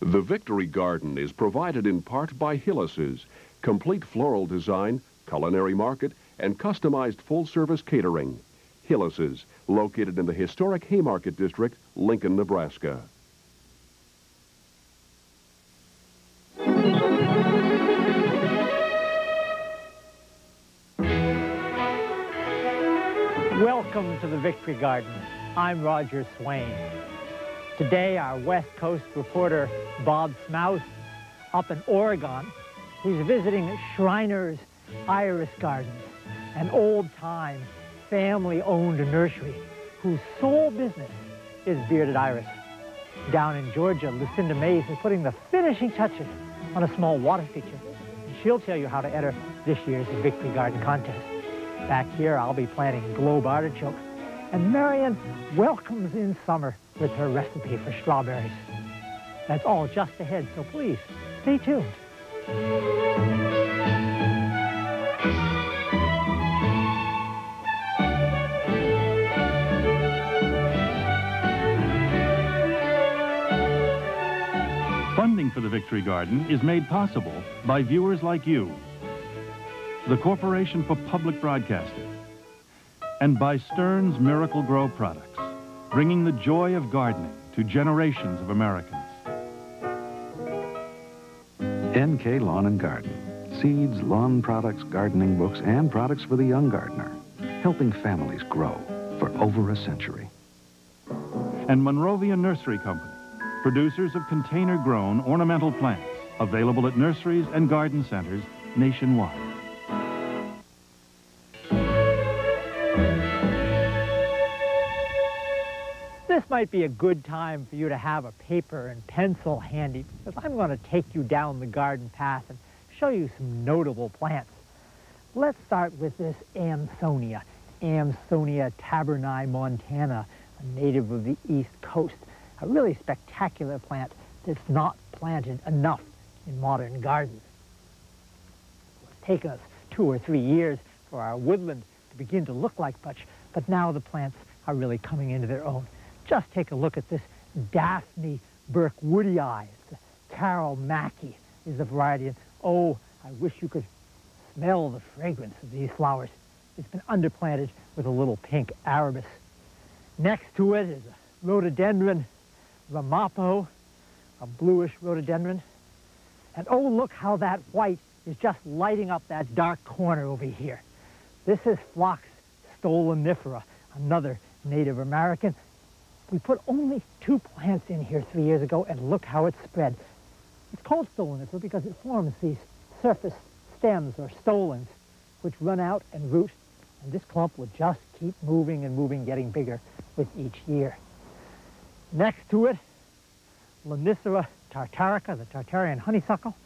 The Victory Garden is provided in part by Hillis's, complete floral design, culinary market, and customized full-service catering. Hillis's, located in the historic Haymarket District, Lincoln, Nebraska. Welcome to the Victory Garden. I'm Roger Swain. Today, our West Coast reporter, Bob Smaus, up in Oregon, he's visiting Schreiner's Iris Gardens, an old-time, family-owned nursery whose sole business is bearded iris. Down in Georgia, Lucinda Mays is putting the finishing touches on a small water feature. She'll tell you how to enter this year's Victory Garden contest. Back here, I'll be planting globe artichokes. And Marion welcomes in summer with her recipe for strawberries. That's all just ahead, so please, stay tuned. Funding for the Victory Garden is made possible by viewers like you, the Corporation for Public Broadcasting, and by Stern's Miracle-Gro products, bringing the joy of gardening to generations of Americans. NK Lawn and Garden. Seeds, lawn products, gardening books, and products for the young gardener. Helping families grow for over a century. And Monrovia Nursery Company, producers of container-grown ornamental plants, available at nurseries and garden centers nationwide. Might be a good time for you to have a paper and pencil handy because I'm going to take you down the garden path and show you some notable plants. Let's start with this Amsonia, Amsonia tabernaemontana, a native of the East Coast, a really spectacular plant that's not planted enough in modern gardens. It's taken us two or three years for our woodland to begin to look like much, but now the plants are really coming into their own. Just take a look at this Daphne burkwoodii. The Carol Mackie is the variety. And oh, I wish you could smell the fragrance of these flowers. It's been underplanted with a little pink arabis. Next to it is a rhododendron ramapo, a bluish rhododendron. And oh, look how that white is just lighting up that dark corner over here. This is Phlox stolonifera, another Native American. We put only two plants in here three years ago, and look how it's spread. It's called stolonifer because it forms these surface stems or stolons, which run out and root, and this clump will just keep moving and moving, getting bigger with each year. Next to it, Lonicera tartarica, the Tartarian honeysuckle,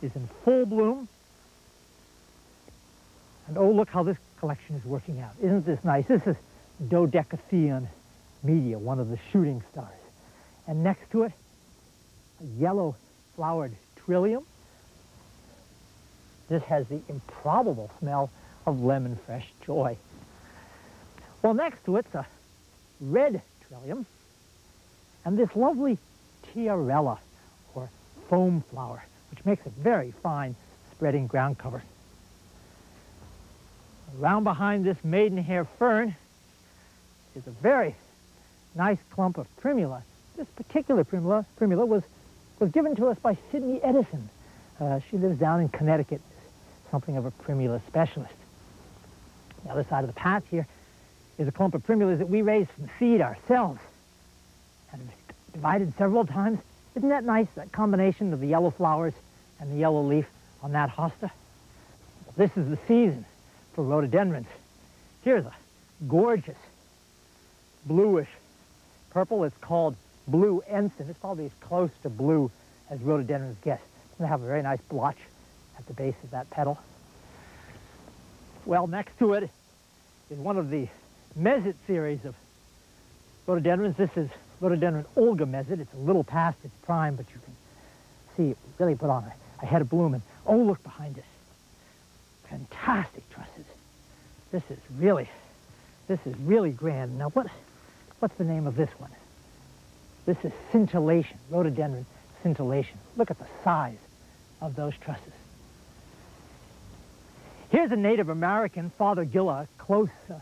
is in full bloom. And oh, look how this collection is working out. Isn't this nice? This is Dodecatheon media, one of the shooting stars. And next to it, a yellow flowered trillium. This has the improbable smell of lemon fresh joy. Well, next to it's a red trillium and this lovely tiarella, or foam flower, which makes a very fine spreading ground cover. Around behind this maidenhair fern is a very nice clump of primula. This particular primula, primula was, was given to us by Sydney Eddison. Uh, she lives down in Connecticut, something of a primula specialist. The other side of the path here is a clump of primulas that we raised from seed ourselves and divided several times. Isn't that nice, that combination of the yellow flowers and the yellow leaf on that hosta? Well, this is the season for rhododendrons. Here's a gorgeous bluish purple. It's called blue ensign. It's probably as close to blue as rhododendrons get. It's going to have a very nice blotch at the base of that petal. Well, next to it is one of the Mezitt series of rhododendrons. This is rhododendron Olga Mezitt. It's a little past its prime, but you can see it really put on a, a head of bloom. And oh, look behind us. Fantastic trusses. This is really, this is really grand. Now, what, What's the name of this one? This is scintillation, rhododendron scintillation. Look at the size of those trusses. Here's a Native American, Fothergilla, a close uh,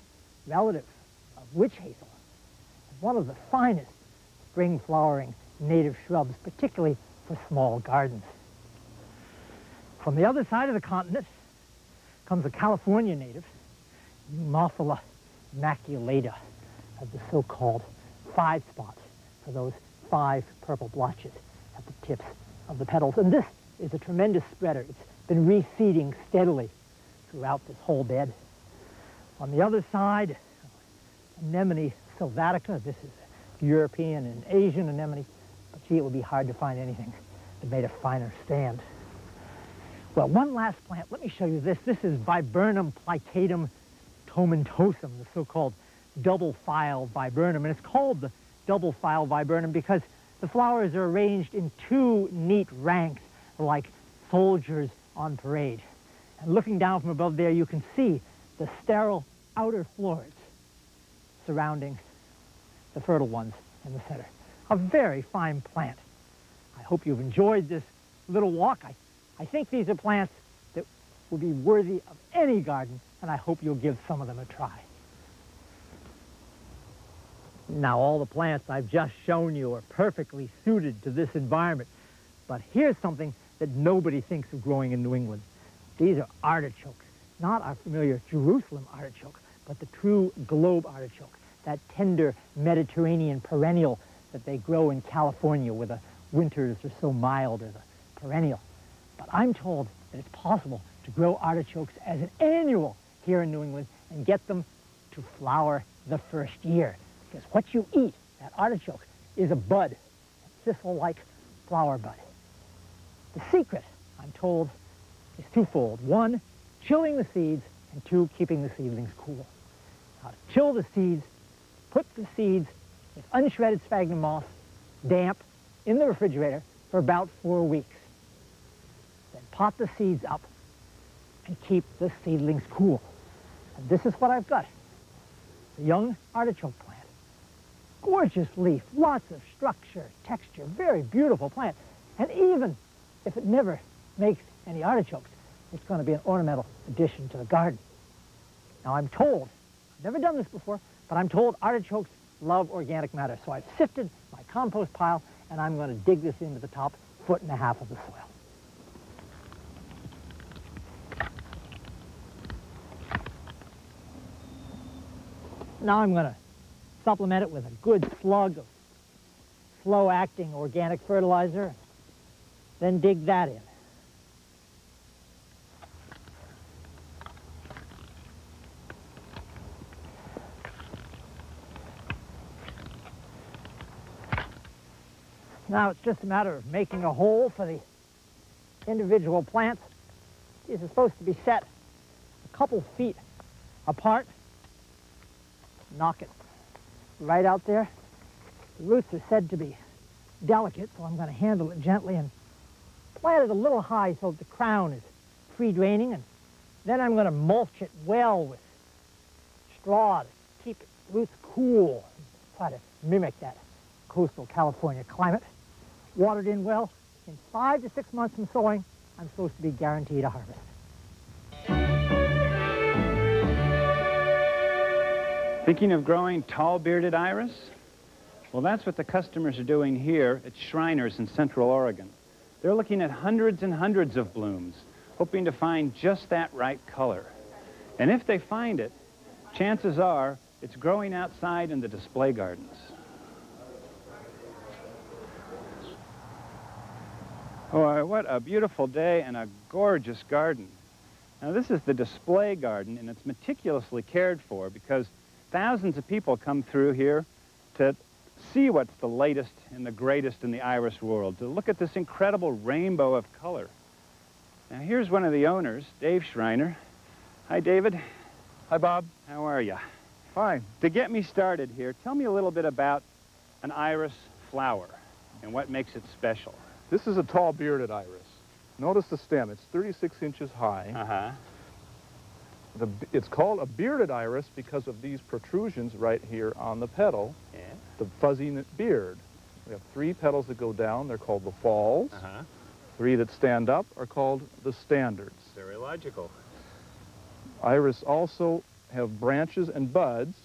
relative of witch hazel. One of the finest spring flowering native shrubs, particularly for small gardens. From the other side of the continent comes a California native, Nemophila maculata, of the so-called five spots for those five purple blotches at the tips of the petals. And this is a tremendous spreader. It's been reseeding steadily throughout this whole bed. On the other side, anemone sylvatica. This is European and Asian anemone. But gee, it would be hard to find anything that made a finer stand. Well, one last plant. Let me show you this. This is Viburnum plicatum tomentosum, the so-called double file viburnum. And it's called the double file viburnum because the flowers are arranged in two neat ranks like soldiers on parade. And looking down from above there, you can see the sterile outer florets surrounding the fertile ones in the center. A very fine plant. I hope you've enjoyed this little walk. I, I think these are plants that will be worthy of any garden, and I hope you'll give some of them a try. Now, all the plants I've just shown you are perfectly suited to this environment, but here's something that nobody thinks of growing in New England. These are artichokes, not our familiar Jerusalem artichoke, but the true globe artichoke, that tender Mediterranean perennial that they grow in California where the winters are so mild as a perennial. But I'm told that it's possible to grow artichokes as an annual here in New England and get them to flower the first year. Because what you eat, that artichoke, is a bud, a thistle-like flower bud. The secret, I'm told, is twofold. One, chilling the seeds, and two, keeping the seedlings cool. Now, to chill the seeds, put the seeds with unshredded sphagnum moss, damp, in the refrigerator for about four weeks. Then pot the seeds up and keep the seedlings cool. And this is what I've got. The young artichoke. Gorgeous leaf, lots of structure, texture, very beautiful plant. And even if it never makes any artichokes, it's going to be an ornamental addition to the garden. Now I'm told, I've never done this before, but I'm told artichokes love organic matter. So I've sifted my compost pile and I'm going to dig this into the top foot and a half of the soil. Now I'm going to supplement it with a good slug of slow-acting organic fertilizer, then dig that in. Now it's just a matter of making a hole for the individual plants. These are supposed to be set a couple feet apart. Knock it right out there. The roots are said to be delicate, so I'm going to handle it gently and plant it a little high so the crown is free draining. And then I'm going to mulch it well with straw to keep its roots cool. and Try to mimic that coastal California climate watered in well, in five to six months from sowing, I'm supposed to be guaranteed a harvest. Thinking of growing tall bearded iris? Well, that's what the customers are doing here at Schreiners in Central Oregon. They're looking at hundreds and hundreds of blooms, hoping to find just that right color. And if they find it, chances are it's growing outside in the display gardens. Oh, what a beautiful day and a gorgeous garden. Now, this is the display garden, and it's meticulously cared for because thousands of people come through here to see what's the latest and the greatest in the iris world, to look at this incredible rainbow of color. Now, here's one of the owners, Dave Schreiner. Hi, David. Hi, Bob. How are you? Fine. To get me started here, tell me a little bit about an iris flower and what makes it special. This is a tall bearded iris. Notice the stem. It's 36 inches high. Uh-huh. The, it's called a bearded iris because of these protrusions right here on the petal, Yeah. the fuzzy beard. We have three petals that go down. They're called the falls. Uh-huh. Three that stand up are called the standards. Very logical. Iris also have branches and buds.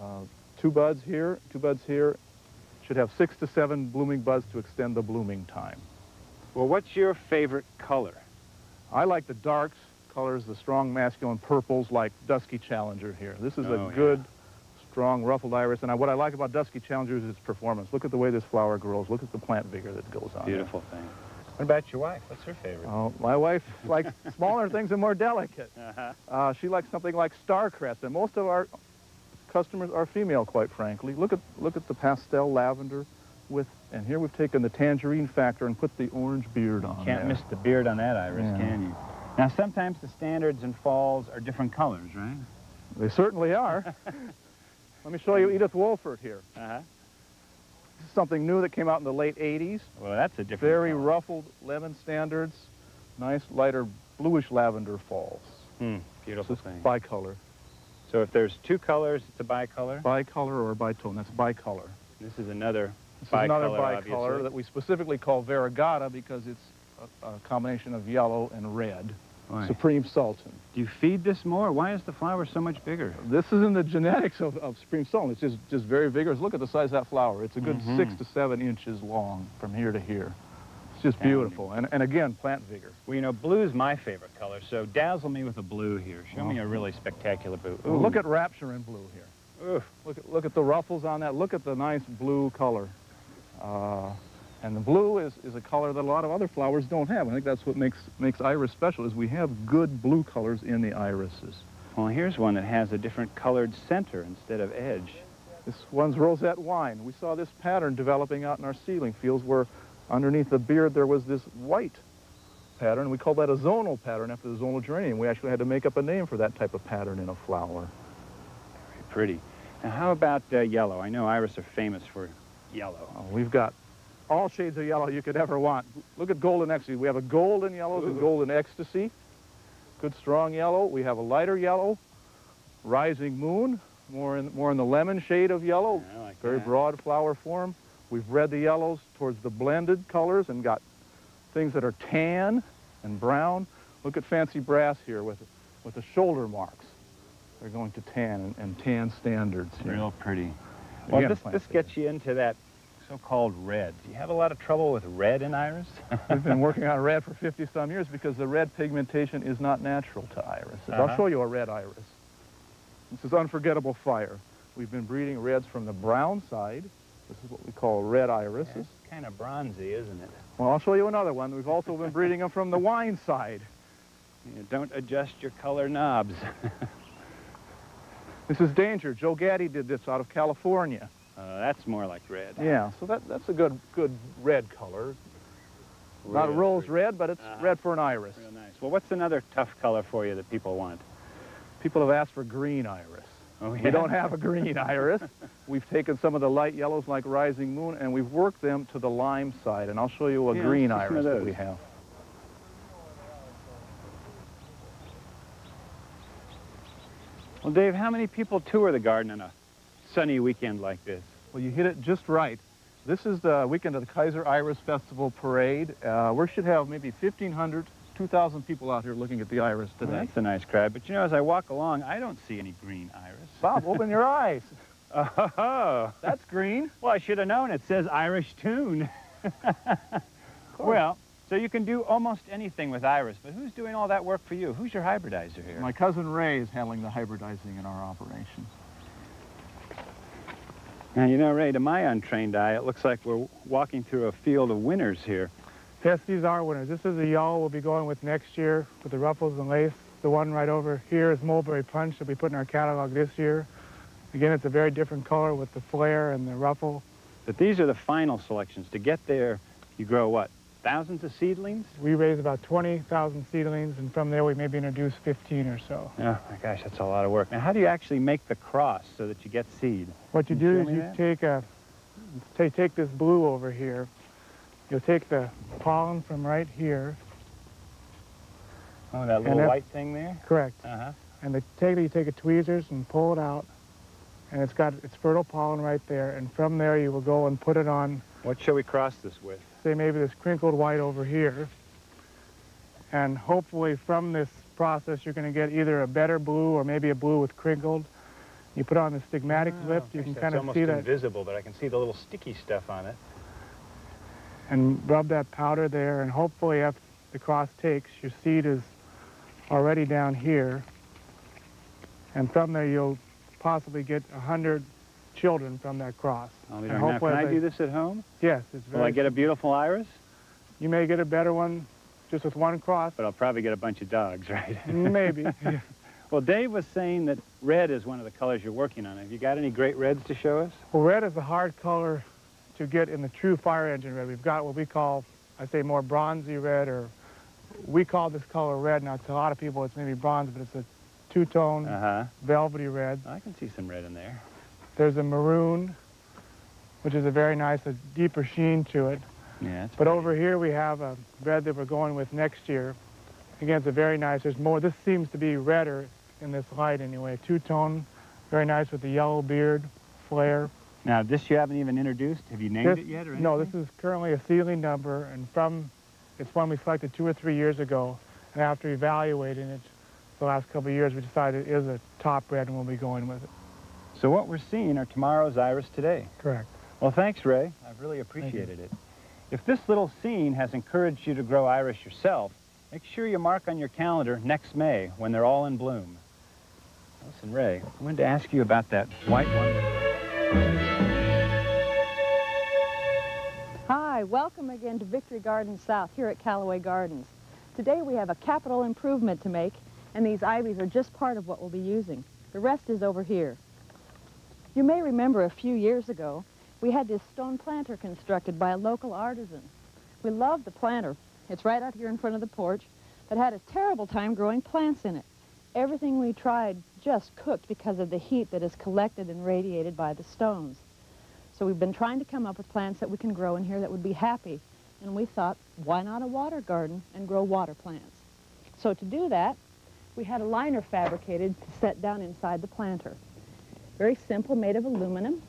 Uh, two buds here, two buds here. Should have six to seven blooming buds to extend the blooming time. Well, what's your favorite color? I like the darks colors, the strong masculine purples like Dusky Challenger here. This is Oh, a yeah. good, strong ruffled iris. And I, what I like about Dusky Challenger is its performance. Look at the way this flower grows. Look at the plant vigor that goes on. there. Beautiful thing. What about your wife? What's her favorite? Oh, my wife likes smaller things and more delicate. Uh-huh. Uh, she likes something like Starcrest, and most of our customers are female, quite frankly. Look at look at the pastel lavender with, and here we've taken the tangerine factor and put the orange beard on You Can't there. miss the beard on that iris, Yeah. can you? Now, sometimes the standards and falls are different colors, right? They certainly are. Let me show you Edith Wolford here. Uh-huh. This is something new that came out in the late 80s. Well, that's a different Very color. ruffled lemon standards, nice lighter bluish lavender falls. Hmm, beautiful is thing. bicolor. So if there's two colors, it's a bicolor. Bicolor or bitone, that's bicolor. This is another This bicolor, is another bicolor obviously. that we specifically call variegata because it's a, a combination of yellow and red. Boy. Supreme Sultan. Do you feed this more? Why is the flower so much bigger? This is in the genetics of, of Supreme Sultan. It's just, just very vigorous. Look at the size of that flower. It's a good Mhm. six to seven inches long from here to here. It's just beautiful. And, and again, plant vigor. Well, you know, blue is my favorite color, so dazzle me with a blue here. Show me Oh. a really spectacular blue. Well, look at Rapture in blue here. Ooh. Look at, look at the ruffles on that. Look at the nice blue color. Uh, and the blue is, is a color that a lot of other flowers don't have. I think that's what makes, makes iris special, is we have good blue colors in the irises. Well, here's one that has a different colored center instead of edge. This one's rosette wine. We saw this pattern developing out in our ceiling fields where underneath the beard there was this white pattern. We call that a zonal pattern after the zonal geranium. We actually had to make up a name for that type of pattern in a flower. Very pretty. Now, how about uh, yellow? I know iris are famous for yellow. Uh, we've got all shades of yellow you could ever want. Look at golden ecstasy. We have a golden yellows and golden ecstasy. Good strong yellow. We have a lighter yellow, rising moon, more in, more in the lemon shade of yellow. I like Very that. broad flower form. We've bred the yellows towards the blended colors and got things that are tan and brown. Look at fancy brass here with, with the shoulder marks. They're going to tan and, and tan standards here. Real pretty. Well, this, this gets you into that so-called red. Do you have a lot of trouble with red in iris? We've been working on red for 50 some years because the red pigmentation is not natural to irises. Uh-huh. I'll show you a red iris. This is unforgettable fire. We've been breeding reds from the brown side. This is what we call red irises. It's kind of bronzy, isn't it? Well, I'll show you another one. We've also been breeding them from the wine side. You don't adjust your color knobs. This is danger. Joe Gatty did this out of California. Uh, that's more like red. Yeah, so that, that's a good good red color. Not Real rose red, but it's Uh-huh. red for an iris. Real nice. Well, what's another tough color for you that people want? People have asked for green iris. Oh, We don't have a green iris. We've taken some of the light yellows like Rising Moon and we've worked them to the lime side. And I'll show you a Yeah, green let's see some iris of that those. we have. Well, Dave, how many people tour the garden on a sunny weekend like this? Well, you hit it just right. This is the weekend of the Keizer Iris Festival Parade. Uh, we should have maybe 1,500, 2,000 people out here looking at the iris Well, today. that's a nice crowd. But you know, as I walk along, I don't see any green iris. Bob, open your eyes. Oh, That's green. well, I should have known. It says Irish tune. well, so you can do almost anything with iris, but who's doing all that work for you? Who's your hybridizer here? My cousin Ray is handling the hybridizing in our operation. Now, you know, Ray, to my untrained eye, it looks like we're walking through a field of winners here. Yes, these are winners. This is the yellow we'll be going with next year with the ruffles and lace. The one right over here is mulberry punch that we put in our catalog this year. Again, it's a very different color with the flare and the ruffle. But these are the final selections. To get there, you grow what? Thousands of seedlings? We raise about 20,000 seedlings, and from there we maybe introduce 15 or so. Oh, my gosh, that's a lot of work. Now, how do you actually make the cross so that you get seed? What you Can do show is you that? take a, take, take this blue over here. You'll take the pollen from right here, Oh, that little that- white thing there? correct. Uh-huh. And the take, you take a tweezers and pull it out. and it's got its fertile pollen right there. And from there, you will go and put it on, What shall we cross this with? say, maybe this crinkled white over here. And hopefully from this process, you're going to get either a better blue or maybe a blue with crinkled. You put on the stigmatic ah, lift, you can kind of see that, invisible, but I can see the little sticky stuff on it. and rub that powder there, and hopefully if the cross takes, your seed is already down here. And from there, you'll possibly get a 100 children from that cross. I'll be And. Now, can I do this at home? Yes, it's very... Will I get a beautiful iris? You may get a better one just with one cross. But I'll probably get a bunch of dogs, right? Maybe. well, Dave was saying that red is one of the colors you're working on. Have you got any great reds to show us? Well, red is a hard color to get in the true fire engine red. We've got what we call, I say, more bronzy red, or we call this color red. Now, to a lot of people, it's maybe bronze, but it's a two-tone Uh-huh. velvety red. I can see some red in there. There's a maroon, which is a very nice, a deeper sheen to it. Yeah, But over here, we have a red that we're going with next year. Again, it's a very nice, there's more, this seems to be redder in this light anyway. Two-tone, very nice with the yellow beard, flare. Now, this you haven't even introduced. Have you named This- it yet or anything? No, this is currently a ceiling number, and from, it's one we selected two or three years ago, and after evaluating it the last couple of years, we decided it is a top red, and we'll be going with it. So what we're seeing are tomorrow's iris today. Correct. Well, thanks, Ray. I've really appreciated it. If this little scene has encouraged you to grow iris yourself, make sure you mark on your calendar next May when they're all in bloom. Listen, Ray, I wanted to ask you about that white one. Hi, welcome again to Victory Gardens South here at Callaway Gardens. Today we have a capital improvement to make, and these ivies are just part of what we'll be using. The rest is over here. You may remember a few years ago, we had this stone planter constructed by a local artisan. We loved the planter. It's right out here in front of the porch, but had a terrible time growing plants in it. Everything we tried just cooked because of the heat that is collected and radiated by the stones. So we've been trying to come up with plants that we can grow in here that would be happy. And we thought, why not a water garden and grow water plants? So to do that, we had a liner fabricated to set down inside the planter. Very simple, made of aluminum,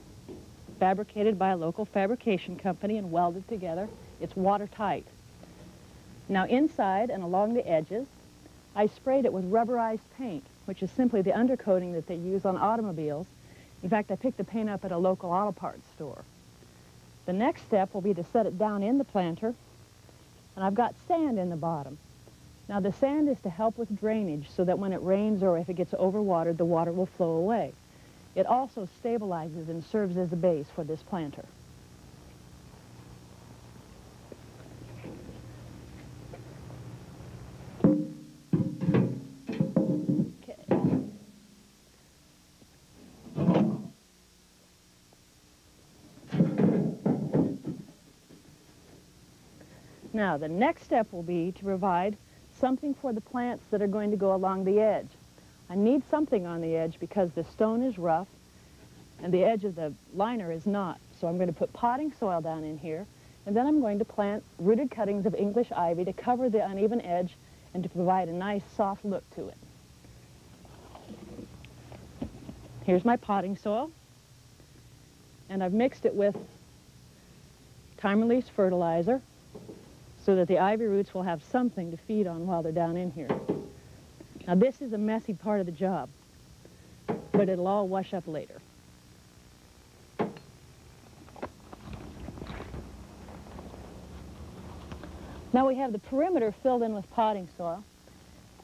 fabricated by a local fabrication company and welded together. It's watertight. Now inside and along the edges, I sprayed it with rubberized paint, which is simply the undercoating that they use on automobiles in fact, I picked the paint up at a local auto parts store. The next step will be to set it down in the planter, and I've got sand in the bottom. Now the sand is to help with drainage so that when it rains or if it gets overwatered, the water will flow away. It also stabilizes and serves as a base for this planter. Now, the next step will be to provide something for the plants that are going to go along the edge. I need something on the edge because the stone is rough and the edge of the liner is not. So I'm going to put potting soil down in here and then I'm going to plant rooted cuttings of English ivy to cover the uneven edge and to provide a nice soft look to it. Here's my potting soil and I've mixed it with time-release fertilizer so that the ivy roots will have something to feed on while they're down in here. Now this is a messy part of the job, but it'll all wash up later. Now we have the perimeter filled in with potting soil,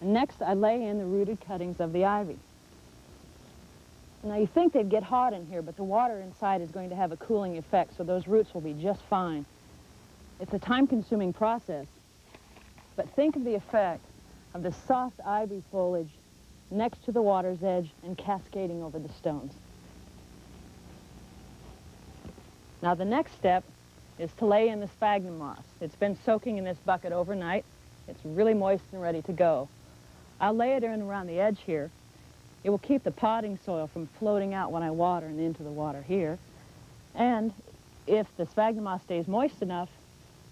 and next I lay in the rooted cuttings of the ivy. Now you think they'd get hot in here, but the water inside is going to have a cooling effect, so those roots will be just fine. It's a time-consuming process, but think of the effect of the soft ivy foliage next to the water's edge and cascading over the stones. Now the next step is to lay in the sphagnum moss. It's been soaking in this bucket overnight. It's really moist and ready to go. I'll lay it in around the edge here. It will keep the potting soil from floating out when I water and into the water here. And if the sphagnum moss stays moist enough,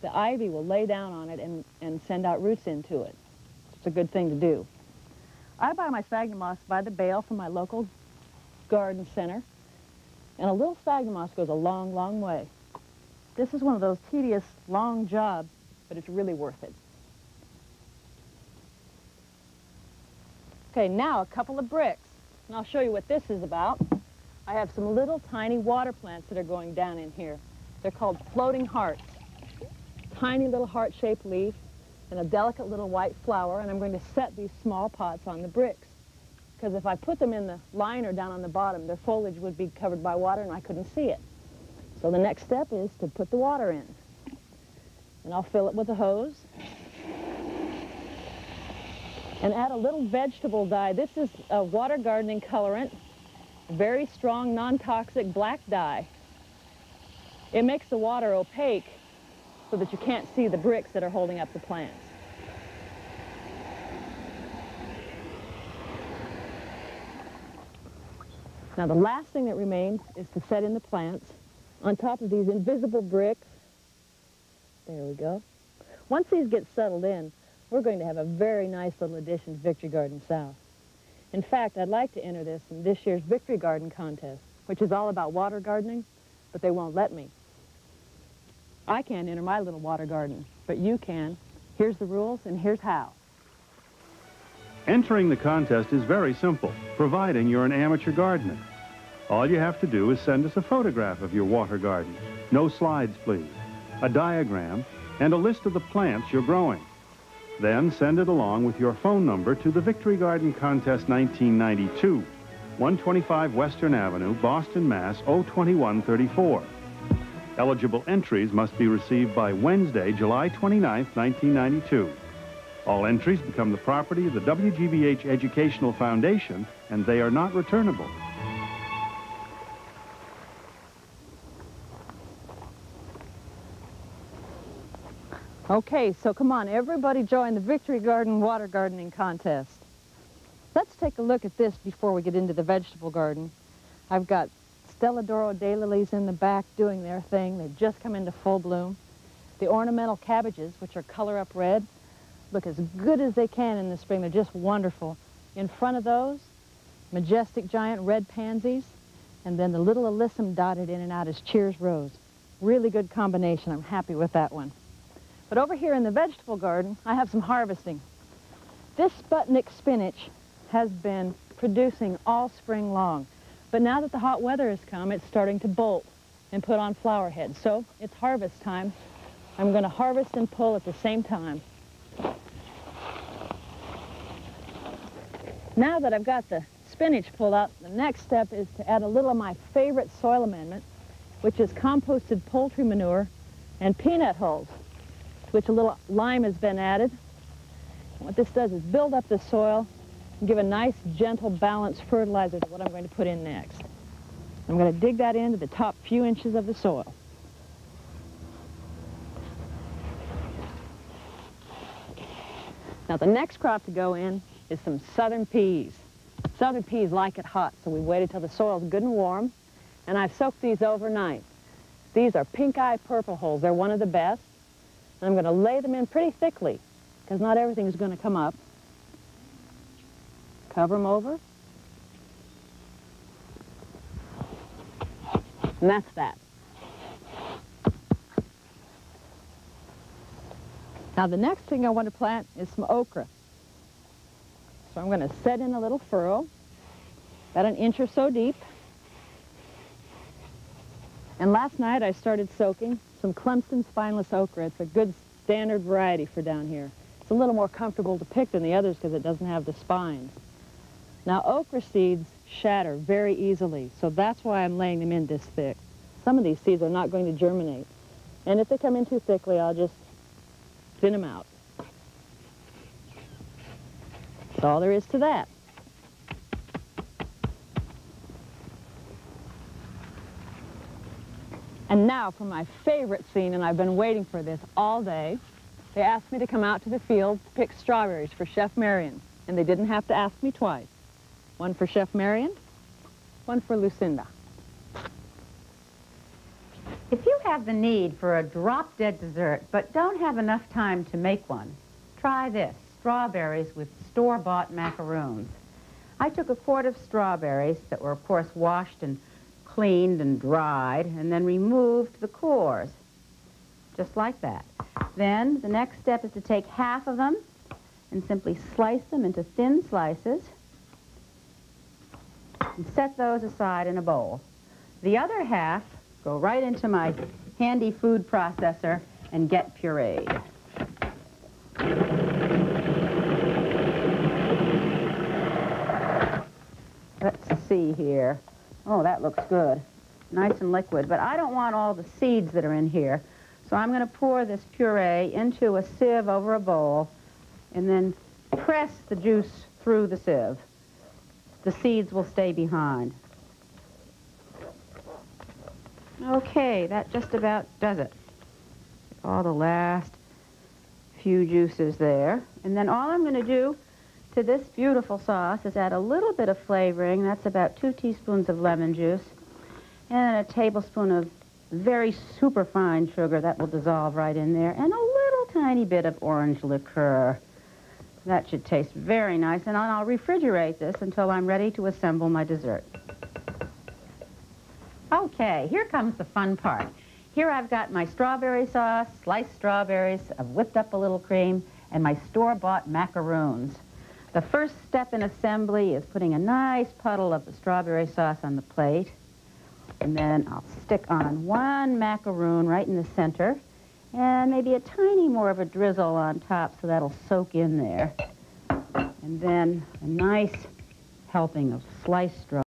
the ivy will lay down on it and, and send out roots into it. It's a good thing to do. I buy my sphagnum moss by the bale from my local garden center, And a little sphagnum moss goes a long, long way. This is one of those tedious, long jobs, but it's really worth it. Okay, now a couple of bricks. And I'll show you what this is about. I have some little tiny water plants that are going down in here. They're called floating hearts. Tiny little heart-shaped leaf and a delicate little white flower, and I'm going to set these small pots on the bricks. Because if I put them in the liner down on the bottom, their foliage would be covered by water and I couldn't see it. So the next step is to put the water in. And I'll fill it with a hose and add a little vegetable dye. This is a water gardening colorant, very strong, non-toxic black dye. It makes the water opaque so that you can't see the bricks that are holding up the plants. Now the last thing that remains is to set in the plants on top of these invisible bricks. There we go. Once these get settled in, we're going to have a very nice little addition to Victory Garden South. In fact, I'd like to enter this in this year's Victory Garden Contest, which is all about water gardening, but they won't let me. I can't enter my little water garden, but you can. Here's the rules, and here's how. Entering the contest is very simple, providing you're an amateur gardener. All you have to do is send us a photograph of your water garden. No slides, please. A diagram and a list of the plants you're growing. Then send it along with your phone number to the Victory Garden Contest 1992, 125 Western Avenue, Boston, Mass. 02134. Eligible entries must be received by Wednesday, July 29, 1992. All entries become the property of the WGBH Educational Foundation, and they are not returnable. Okay, so come on, everybody join the Victory Garden Water Gardening Contest. Let's take a look at this before we get into the vegetable garden. I've got Stella de Oro daylilies in the back doing their thing. They've just come into full bloom. The ornamental cabbages, which are color up red, look as good as they can in the spring. They're just wonderful. In front of those, majestic giant red pansies, and then the little alyssum dotted in and out as Cheers Rose. Really good combination. I'm happy with that one. But over here in the vegetable garden, I have some harvesting. This Sputnik spinach has been producing all spring long. But now that the hot weather has come, it's starting to bolt and put on flower heads. So it's harvest time. I'm going to harvest and pull at the same time. Now that I've got the spinach pulled out, the next step is to add a little of my favorite soil amendment, which is composted poultry manure and peanut hulls to which a little lime has been added. What this does is build up the soil and give a nice, gentle, balanced fertilizer to what I'm going to put in next. I'm going to dig that into the top few inches of the soil. Now the next crop to go in is some southern peas. Southern peas like it hot, so we waited till the soil's good and warm, and I've soaked these overnight. These are pink eye purple hulls. They're one of the best. And I'm going to lay them in pretty thickly because not everything is going to come up. Cover them over. And that's that. Now the next thing I want to plant is some okra. So I'm going to set in a little furrow, about an inch or so deep. And last night I started soaking some Clemson spineless okra. It's a good standard variety for down here. It's a little more comfortable to pick than the others because it doesn't have the spines. Now okra seeds shatter very easily, so that's why I'm laying them in this thick. Some of these seeds are not going to germinate. And if they come in too thickly, I'll just thin them out. That's all there is to that. And now for my favorite scene, and I've been waiting for this all day. They asked me to come out to the field to pick strawberries for Chef Marion, and they didn't have to ask me twice. One for Chef Marion, one for Lucinda. If you have the need for a drop-dead dessert but don't have enough time to make one, try this, strawberries with store-bought macaroons. I took a quart of strawberries that were, of course, washed and cleaned and dried and then removed the cores, just like that. Then the next step is to take half of them and simply slice them into thin slices and set those aside in a bowl. The other half go right into my handy food processor and get pureed. Let's see here. Oh, that looks good. Nice and liquid. But I don't want all the seeds that are in here. So I'm going to pour this puree into a sieve over a bowl and then press the juice through the sieve. The seeds will stay behind. Okay, that just about does it. All the last few juices there. And then all I'm going to do to this beautiful sauce is add a little bit of flavoring. That's about two teaspoons of lemon juice and a tablespoon of very super fine sugar that will dissolve right in there and a little tiny bit of orange liqueur. That should taste very nice and I'll refrigerate this until I'm ready to assemble my dessert. Okay, here comes the fun part. Here I've got my strawberry sauce, sliced strawberries, I've whipped up a little cream, and my store-bought macaroons. The first step in assembly is putting a nice puddle of the strawberry sauce on the plate. And then I'll stick on one macaroon right in the center and maybe a tiny more of a drizzle on top so that'll soak in there. And then a nice helping of sliced strawberries.